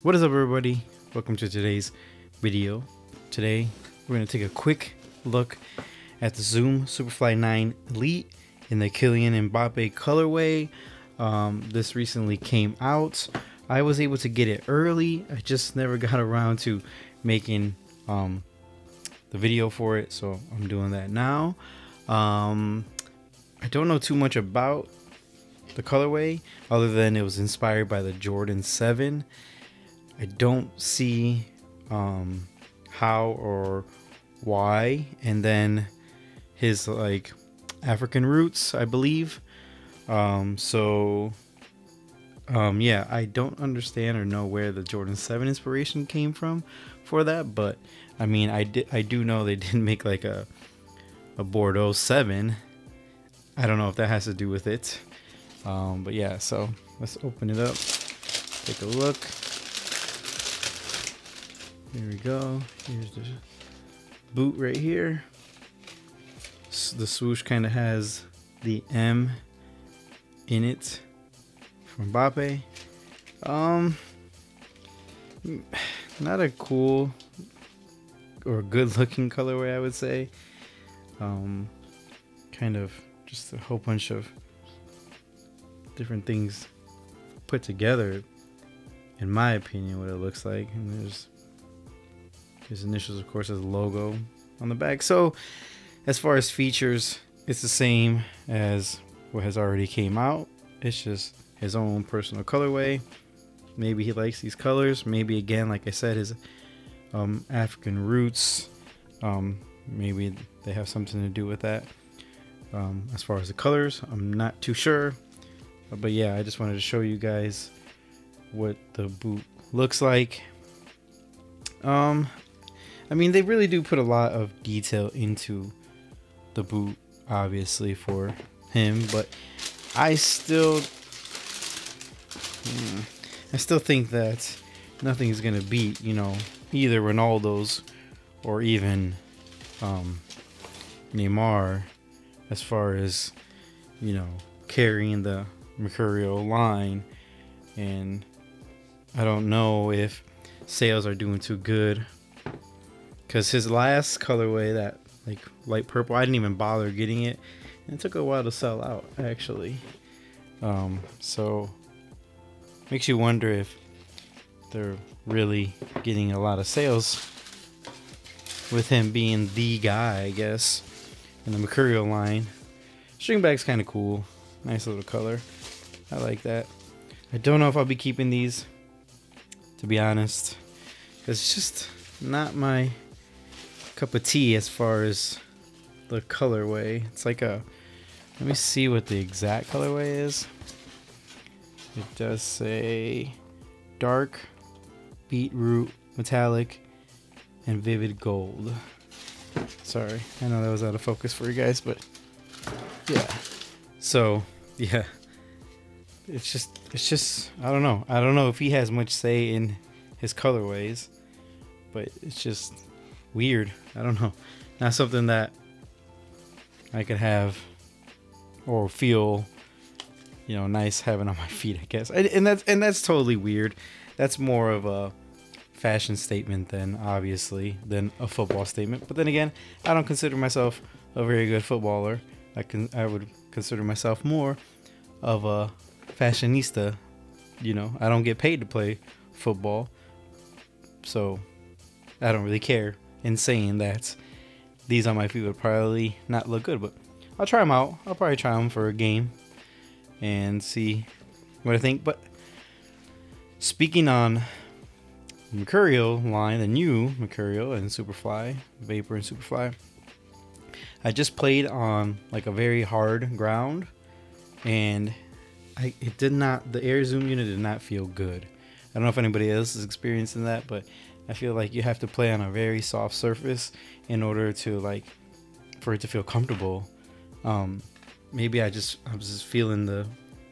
What is up everybody? Welcome to today's video. Today we're going to take a quick look at the Zoom Superfly 9 Elite in the Kylian Mbappe colorway. Um, this recently came out. I was able to get it early. I just never got around to making um, the video for it, so I'm doing that now. Um, I don't know too much about the colorway other than it was inspired by the Jordan 7 I don't see um, how or why. And then his like African roots, I believe. Um, so um, yeah, I don't understand or know where the Jordan 7 inspiration came from for that, but I mean, I did I do know they didn't make like a a Bordeaux 7. I don't know if that has to do with it. Um, but yeah, so let's open it up. Take a look. Here we go. Here's the boot right here. The swoosh kind of has the M in it from Mbappe. Um, not a cool or good looking colorway, I would say. Um, kind of just a whole bunch of different things put together, in my opinion, what it looks like. And there's his initials, of course, as a logo on the back. So, as far as features, it's the same as what has already came out. It's just his own personal colorway. Maybe he likes these colors. Maybe again, like I said, his um, African roots. Um, maybe they have something to do with that. Um, as far as the colors, I'm not too sure. But yeah, I just wanted to show you guys what the boot looks like. Um, I mean, they really do put a lot of detail into the boot, obviously, for him, but I still. Hmm, I still think that nothing's going to beat, you know, either Ronaldo's or even um, Neymar as far as, you know, carrying the Mercurial line. And I don't know if sales are doing too good because his last colorway, that like light purple, I didn't even bother getting it. And it took a while to sell out, actually. Um, so makes you wonder if they're really getting a lot of sales with him being the guy, I guess, in the Mercurial line. String bag's kind of cool. Nice little color. I like that. I don't know if I'll be keeping these, to be honest. It's just not my cup of tea as far as the colorway. It's like a. Let me see what the exact colorway is. It does say dark, beetroot, metallic, and vivid gold. Sorry, I know that was out of focus for you guys, but yeah. So yeah, it's just it's just I don't know. I don't know if he has much say in his colorways, but it's just weird. I don't know. Not something that I could have or feel, you know, nice having on my feet. I guess, and that's and that's totally weird. That's more of a fashion statement than obviously than a football statement. But then again, I don't consider myself a very good footballer. I can I would consider myself more of a fashionista. You know, I don't get paid to play football, so I don't really care in saying that these on my feet would probably not look good, but I'll try them out. I'll probably try them for a game and see what I think. But speaking on Mercurial line, the new Mercurial and Superfly, Vapor and Superfly, I just played on like a very hard ground and I it did not the air zoom unit did not feel good. I don't know if anybody else is experiencing that, but I feel like you have to play on a very soft surface in order to like for it to feel comfortable. Um, maybe I just I was just feeling the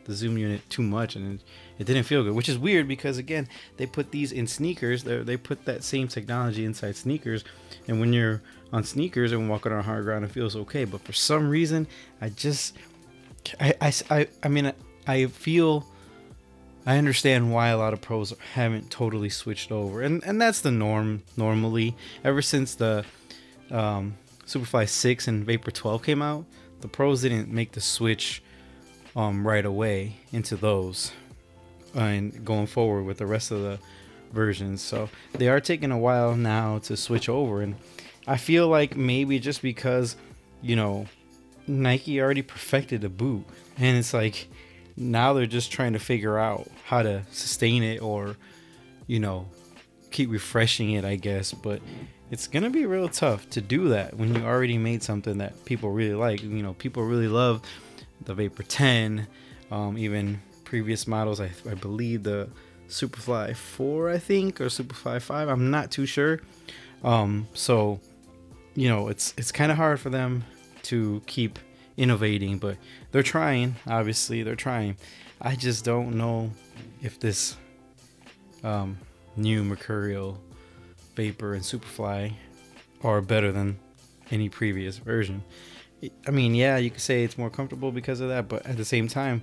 the zoom unit too much and it, it didn't feel good, which is weird because again they put these in sneakers. They they put that same technology inside sneakers, and when you're on sneakers and walking on hard ground, it feels okay. But for some reason, I just I I I, I mean I feel I understand why a lot of pros haven't totally switched over, and and that's the norm normally. Ever since the um, Superfly 6 and Vapor 12 came out, the pros didn't make the switch um, right away into those, and going forward with the rest of the versions. So they are taking a while now to switch over, and I feel like maybe just because you know Nike already perfected the boot, and it's like now they're just trying to figure out how to sustain it or you know keep refreshing it i guess. But it's gonna be real tough to do that when you already made something that people really like. You know people really love the vapor 10 um, even previous models. I, I believe the superfly 4 i think or superfly 5 i'm not too sure. Um, so you know it's it's kind of hard for them to keep innovating, but they're trying. Obviously, they're trying. I just don't know if this um, new Mercurial Vapor and Superfly are better than any previous version. I mean, yeah, you could say it's more comfortable because of that, but at the same time,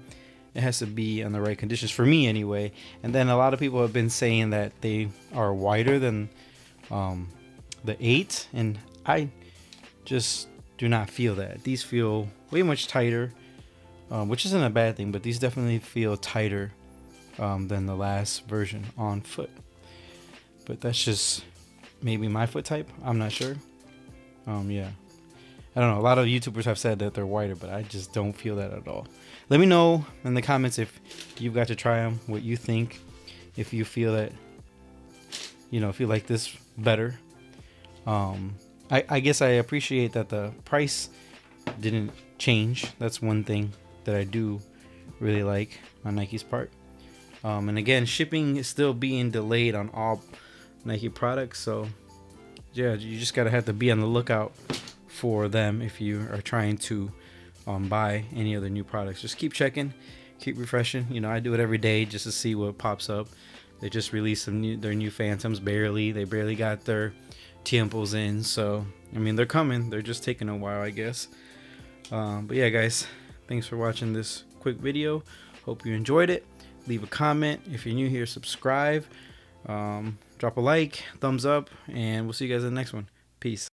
it has to be on the right conditions for me anyway. And then a lot of people have been saying that they are wider than um, the eight, and I just do not feel that. These feel way much tighter, um, which isn't a bad thing, but these definitely feel tighter um, than the last version on foot. But that's just maybe my foot type. I'm not sure. Um, yeah. I don't know. A lot of YouTubers have said that they're wider, but I just don't feel that at all. Let me know in the comments if you've got to try them, what you think, if you feel that, you know, if you like this better. Um, I, I guess I appreciate that the price didn't change. That's one thing that I do really like on Nike's part. Um, and again, shipping is still being delayed on all Nike products. So, yeah, you just gotta have to be on the lookout for them if you are trying to um, buy any other new products. Just keep checking, keep refreshing. You know, I do it every day just to see what pops up. They just released some new, their new Phantoms barely. They barely got their Tiempos in. So, I mean, they're coming. They're just taking a while, I guess. Um, but yeah, guys, thanks for watching this quick video. Hope you enjoyed it. Leave a comment. If you're new here, subscribe. Um, drop a like, thumbs up, and we'll see you guys in the next one. Peace.